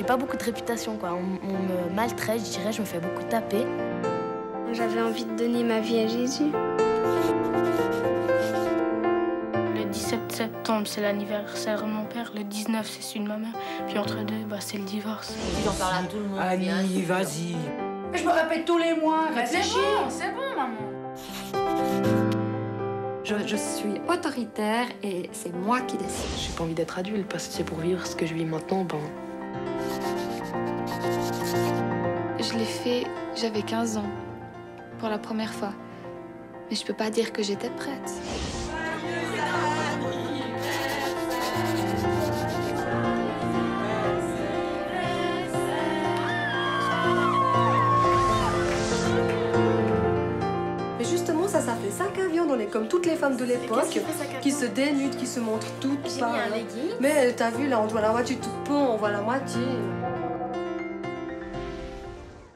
j'ai pas beaucoup de réputation, quoi. On, on me maltraite, je dirais, je me fais beaucoup taper. J'avais envie de donner ma vie à Jésus. Le 17 septembre, c'est l'anniversaire de mon père. Le 19, c'est celui de ma mère. Puis entre deux, bah, c'est le divorce. J'en parle à tout le monde. Annie, vas-y. Je me répète tous les mois, Bah, c'est bon, c'est bon, maman. Je, je suis autoritaire et c'est moi qui décide. J'ai pas envie d'être adulte parce que c'est pour vivre ce que je vis maintenant, ben. Je l'ai fait, j'avais 15 ans, pour la première fois. Mais je peux pas dire que j'étais prête. Mais justement, ça, ça fait cinq avions. On est comme toutes les femmes de l'époque qui se dénudent, qui se montrent toutes. Pas-. Mais t'as vu, là, on voit la moitié toute peau, on voit la moitié.